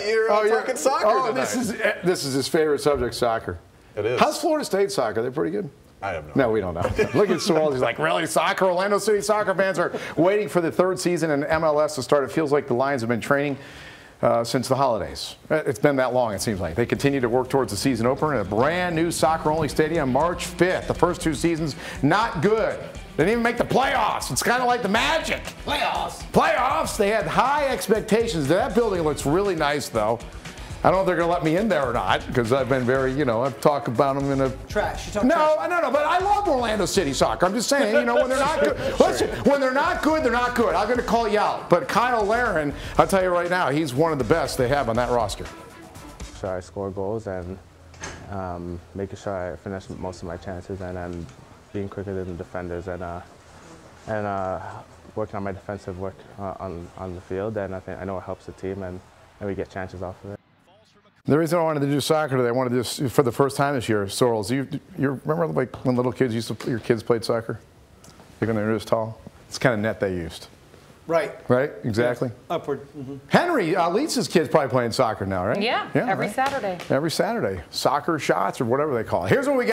right. You're oh, you're- talking soccer Oh, tonight. this is this is his favorite subject, soccer. It is. How's Florida State soccer? They're pretty good. I have no. No, we don't know. Look at Sewell. He's like, really? Soccer? Orlando City soccer fans are waiting for the third season in MLS to start. It feels like the Lions have been training uh, since the holidays. Uh, It's been that long, it seems like. They continue to work towards the season opener in a brand new soccer only stadium March 5th. The first two seasons, not good. They didn't even make the playoffs. It's kind of like the Magic. Playoffs. Playoffs, they had high expectations. That building looks really nice, though. I don't know if they're going to let me in there or not because I've been very, you know, I've talked about them in a Trash. You talk no, trash. no, no, but I love Orlando City soccer. I'm just saying, you know, when they're not good, listen, when they're not good, they're not good. I'm going to call you out. But Cyle Larin, I'll tell you right now, he's one of the best they have on that roster. sure I score goals and um, making sure I finish most of my chances and then being quicker than the defenders and uh, and uh, working on my defensive work uh, on on the field and I think I know it helps the team and, and we get chances off of it. The reason I wanted to do soccer today, I wanted to do for the first time this year, Sorrels. You, you remember like when little kids used to, your kids played soccer? Like when they were this tall? It's kind of net they used, Right. right? Exactly. Upward. hmm Henry, uh, Leitz's kid's probably playing soccer now, right? Yeah, every right? Saturday. Every Saturday. Soccer shots or whatever they call it. Here's what we got.